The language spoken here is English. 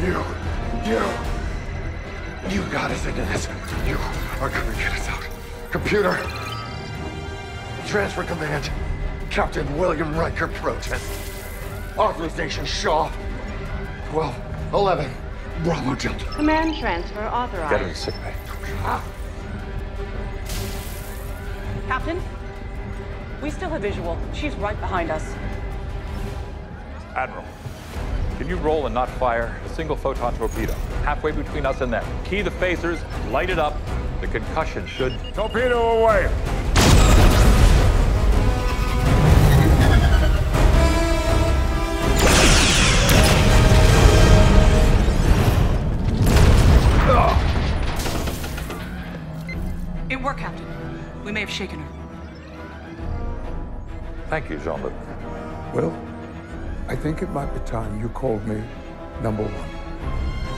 You, you, you got us into this. You are gonna get us out. Computer, transfer command, Captain William Riker pro tem. Authorization Shaw, 12, 11, Bravo Delta. Command transfer authorized. Get her to sickbay. Ah. Captain, we still have visual. She's right behind us. Admiral, can you roll and not fire a single photon torpedo halfway between us and them? Key the phasers, light it up. The concussion should. Torpedo away. It worked, Captain. We may have shaken her. Thank you, Jean Luc. Well, I think it might be time you called me number one.